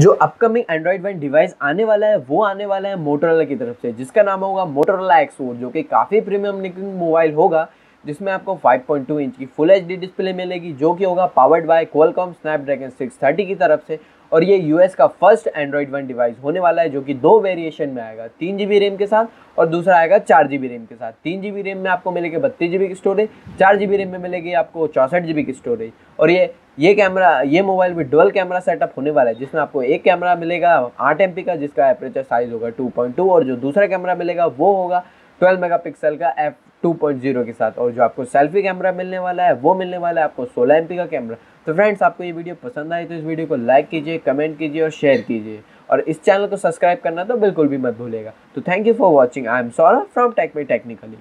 जो upcoming Android one device आने वाला है, वो आने वाला है मोटरोला की तरफ़ से, जिसका नाम होगा मोटरोला एक्सोर जो कि काफ़ी प्रीमियम निकिंग मोबाइल होगा, जिसमें आपको 5.2 इंच की फुल एचडी डिस्प्ले मिलेगी, जो कि होगा पावर्ड बाय क्वालकॉम स्नैपड्रैगन 630 की तरफ़ से और ये यूएस का फ़र्स्ट एंड्रॉइड वन डिवाइस होने वाला है, जो कि दो वेरिएशन में आएगा, तीन जी रैम के साथ और दूसरा आएगा चार जी रैम के साथ। तीन जी रैम में आपको मिलेगी बत्तीस जी की स्टोरेज चार जी रैम में मिलेगी आपको चौंसठ जी की स्टोरेज और ये ये कैमरा ये मोबाइल भी डुअल कैमरा सेटअप होने वाला है, जिसमें आपको एक कैमरा मिलेगा आठ एम का, जिसका एपरेचर साइज़ होगा टू और जो दूसरा कैमरा मिलेगा वो होगा ट्वेल्व मेगापिक्सल का एफ़ 2.0 के साथ, और जो आपको सेल्फी कैमरा मिलने वाला है, वो मिलने वाला है आपको 16 एम का कैमरा तो फ्रेंड्स आपको ये वीडियो पसंद आई तो इस वीडियो को लाइक कीजिए कमेंट कीजिए और शेयर कीजिए। और इस चैनल को सब्सक्राइब करना तो बिल्कुल भी मत भूलेगा तो thank you for watching I am Saurabh from Tech Technically